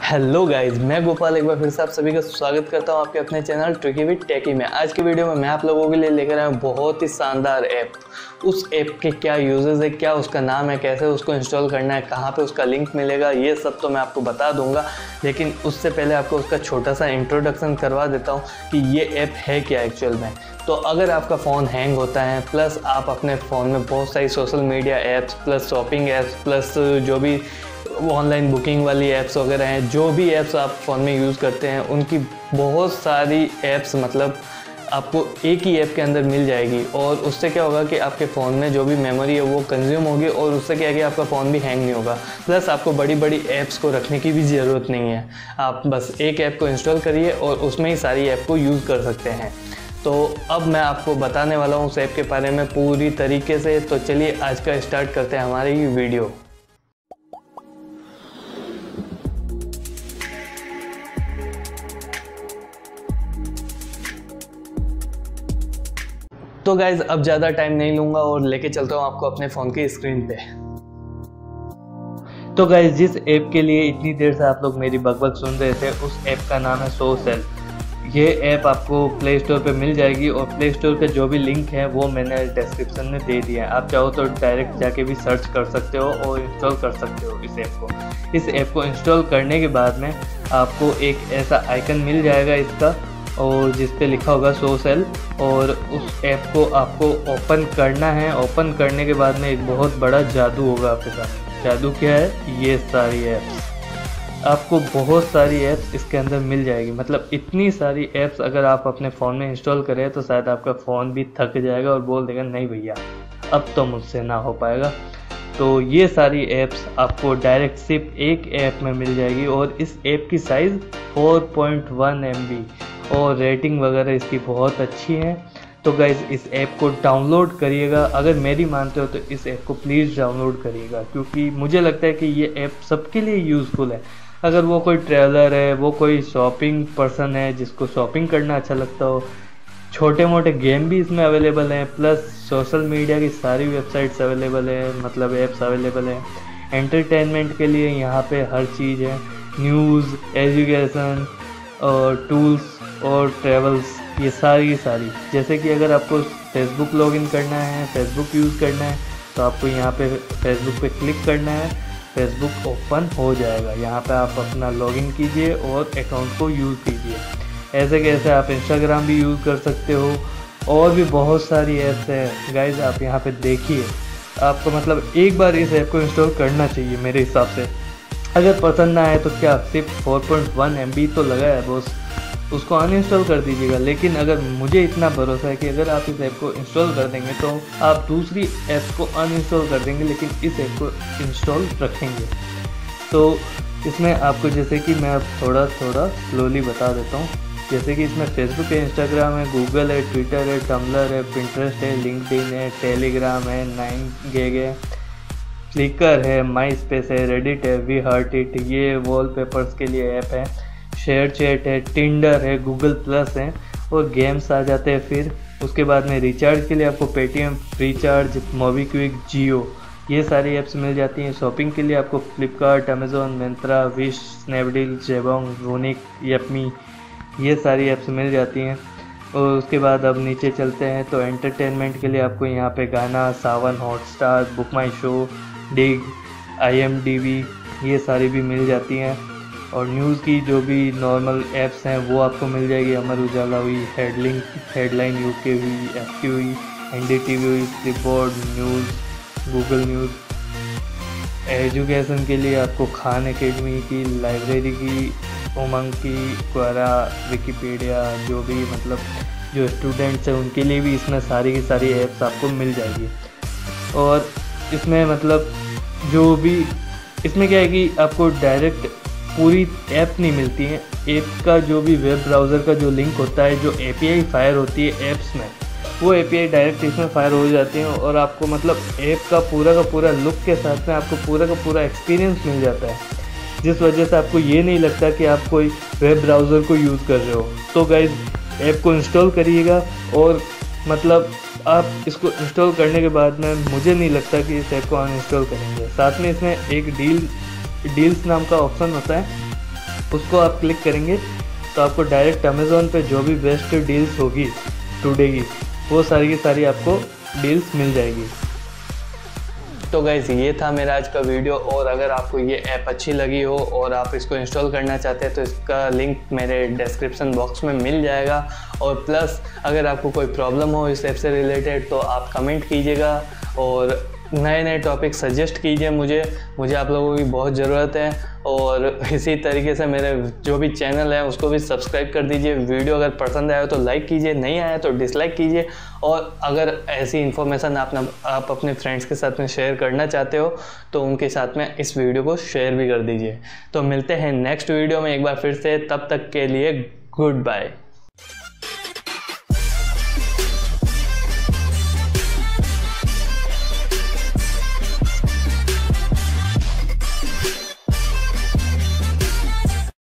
Hello guys मैं गोपाल एक बार फिर से आप सभी का स्वागत करता हूँ आपके अपने चैनल ट्रिकी विद टेकी में। आज की वीडियो में मैं आप लोगों के लिए लेकर आया हूँ बहुत ही शानदार ऐप उस ऐप के क्या यूजेस है, क्या उसका नाम है, कैसे उसको इंस्टॉल करना है, कहाँ पे उसका लिंक मिलेगा, ये सब तो मैं आपको बता दूँगा। लेकिन उससे पहले आपको उसका छोटा सा इंट्रोडक्शन करवा देता हूँ कि ये ऐप है क्या एक्चुअल में। तो अगर आपका फ़ोन हैंग होता है प्लस आप अपने फ़ोन में बहुत सारी social media apps plus shopping apps plus जो भी ऑनलाइन बुकिंग वाली ऐप्स वगैरह हैं, जो भी ऐप्स आप फ़ोन में यूज़ करते हैं, उनकी बहुत सारी ऐप्स मतलब आपको एक ही ऐप के अंदर मिल जाएगी। और उससे क्या होगा कि आपके फ़ोन में जो भी मेमोरी है, वो कंज्यूम होगी और उससे क्या है कि आपका फ़ोन भी हैंग नहीं होगा। प्लस आपको बड़ी बड़ी ऐप्स को रखने की भी ज़रूरत नहीं है। आप बस एक ऐप को इंस्टॉल करिए और उसमें ही सारी ऐप को यूज़ कर सकते हैं। तो अब मैं आपको बताने वाला हूँ उस ऐप के बारे में पूरी तरीके से। तो चलिए आज का स्टार्ट करते हैं हमारी वीडियो तो गाइज़ अब ज़्यादा टाइम नहीं लूँगा और लेके चलता हूँ आपको अपने फ़ोन की स्क्रीन पे। तो गाइज़ जिस ऐप के लिए इतनी देर से आप लोग मेरी बकबक सुन रहे थे, उस ऐप का नाम है सो सेल ये ऐप आपको प्ले स्टोर पर मिल जाएगी और प्ले स्टोर का जो भी लिंक है, वो मैंने डिस्क्रिप्शन में दे दिया है। आप चाहो तो डायरेक्ट जाके भी सर्च कर सकते हो और इंस्टॉल कर सकते हो इस ऐप को। इस ऐप को इंस्टॉल करने के बाद में आपको एक ऐसा आइकन मिल जाएगा इसका और जिस पे लिखा होगा सो सेल, और उस ऐप को आपको ओपन करना है। ओपन करने के बाद में एक बहुत बड़ा जादू होगा आपके साथ। जादू क्या है? ये सारी ऐप्स। आपको बहुत सारी ऐप्स इसके अंदर मिल जाएगी। मतलब इतनी सारी ऐप्स अगर आप अपने फ़ोन में इंस्टॉल करें तो शायद आपका फ़ोन भी थक जाएगा और बोल देगा, नहीं भैया, अब तो मुझसे ना हो पाएगा। तो ये सारी ऐप्स आपको डायरेक्ट सिर्फ़ एक ऐप में मिल जाएगी और इस ऐप की साइज़ 4.1 पॉइंट और रेटिंग वगैरह इसकी बहुत अच्छी है। तो गाइज़ इस ऐप को डाउनलोड करिएगा। अगर मेरी मानते हो तो इस ऐप को प्लीज़ डाउनलोड करिएगा, क्योंकि मुझे लगता है कि ये ऐप सबके लिए यूज़फुल है। अगर वो कोई ट्रैवलर है, वो कोई शॉपिंग पर्सन है जिसको शॉपिंग करना अच्छा लगता हो छोटे मोटे गेम भी इसमें अवेलेबल हैं प्लस सोशल मीडिया की सारी वेबसाइट्स अवेलेबल है मतलब ऐप्स अवेलेबल हैं। एंटरटेनमेंट के लिए यहाँ पे हर चीज़ है। न्यूज़ एजुकेशन और टूल्स और ट्रेवल्स ये सारी सारी। जैसे कि अगर आपको फेसबुक लॉगिन करना है फेसबुक यूज़ करना है तो आपको यहाँ पे फेसबुक पे क्लिक करना है फेसबुक ओपन हो जाएगा। यहाँ पे आप अपना लॉगिन कीजिए और अकाउंट को यूज़ कीजिए। ऐसे कैसे आप इंस्टाग्राम भी यूज़ कर सकते हो? और भी बहुत सारी ऐप्स हैं। गाइज़ आप यहाँ पे देखिए। आपको मतलब एक बार इस ऐप को इंस्टॉल करना चाहिए मेरे हिसाब से। अगर पसंद ना आए तो क्या सिर्फ़ 4.1 एमबी तो लगा है बॉस उसको अनइंस्टॉल कर दीजिएगा। लेकिन अगर मुझे इतना भरोसा है कि अगर आप इस ऐप को इंस्टॉल कर देंगे तो आप दूसरी ऐप को अनइंस्टॉल कर देंगे, लेकिन इस ऐप को इंस्टॉल रखेंगे। तो इसमें आपको जैसे कि मैं अब थोड़ा थोड़ा स्लोली बता देता हूँ। जैसे कि इसमें फेसबुक है इंस्टाग्राम है गूगल है ट्विटर है टम्बलर है पिंटरेस्ट है लिंकडिन है टेलीग्राम है नाइन गेग है फ्लिकर है माई स्पेस है रेडिट है वी हार्ट इट ये वॉलपेपर्स के लिए ऐप है। शेयर चैट है टिंडर है गूगल प्लस है और गेम्स आ जाते हैं फिर। उसके बाद में रिचार्ज के लिए आपको पेटीएम रिचार्ज मोबीक्विक जियो ये सारी ऐप्स मिल जाती हैं। शॉपिंग के लिए आपको Flipkart Amazon Myntra Wish Snapdeal Jabong रोनिक यपमी ये सारी ऐप्स मिल जाती हैं। और उसके बाद अब नीचे चलते हैं तो एंटरटेनमेंट के लिए आपको यहाँ पे Gaana, Saavn Hotstar book my show डिग आई ये सारी भी मिल जाती हैं। और न्यूज़ की जो भी नॉर्मल ऐप्स हैं, वो आपको मिल जाएगी। अमर उजाला हुई हेडलिंग हेडलाइन यू के हुई एफ़ की हुई एन डी टी वी हुई Flipboard news Google news education के लिए आपको खान एकेडमी की लाइब्रेरी की उमंग की क्वारा विकीपीडिया जो भी मतलब जो स्टूडेंट्स हैं, उनके लिए भी इसमें सारी की सारी ऐप्स आपको मिल जाएगी। और इसमें मतलब जो भी, इसमें क्या है कि आपको डायरेक्ट पूरी ऐप नहीं मिलती है। ऐप का जो भी वेब ब्राउज़र का जो लिंक होता है, जो एपीआई फायर होती है ऐप्स में, वो ए डायरेक्ट इसमें फायर हो जाती हैं और आपको मतलब ऐप का पूरा का पूरा लुक के साथ में आपको पूरा का पूरा एक्सपीरियंस मिल जाता है। जिस वजह से आपको ये नहीं लगता कि आप कोई वेब ब्राउज़र को यूज़ कर रहे हो। तो गाइज़ ऐप को इंस्टॉल करिएगा और मतलब आप इसको इंस्टॉल करने के बाद में मुझे नहीं लगता कि इस ऐप को अनइंस्टॉल करेंगे। साथ में इसमें एक डील डील्स नाम का ऑप्शन होता है, उसको आप क्लिक करेंगे तो आपको डायरेक्ट अमेज़ोन पे जो भी बेस्ट डील्स होगी टुडे की, वो सारी की सारी आपको डील्स मिल जाएगी। तो गैस ये था मेरा आज का वीडियो और अगर आपको ये ऐप अच्छी लगी हो, और आप इसको इंस्टॉल करना चाहते हैं तो इसका लिंक मेरे डिस्क्रिप्शन बॉक्स में मिल जाएगा। और प्लस अगर आपको कोई प्रॉब्लम हो इस ऐप से रिलेटेड तो आप कमेंट कीजिएगा, और नए नए टॉपिक सजेस्ट कीजिए मुझे। मुझे आप लोगों की बहुत ज़रूरत है और इसी तरीके से मेरे जो भी चैनल है, उसको भी सब्सक्राइब कर दीजिए। वीडियो अगर पसंद आया तो लाइक कीजिए, नहीं आया तो डिसलाइक कीजिए। और अगर ऐसी इन्फॉर्मेशन आप आप अपने फ्रेंड्स के साथ में शेयर करना चाहते हो तो उनके साथ में इस वीडियो को शेयर भी कर दीजिए। तो मिलते हैं नेक्स्ट वीडियो में एक बार फिर से। तब तक के लिए गुड बाय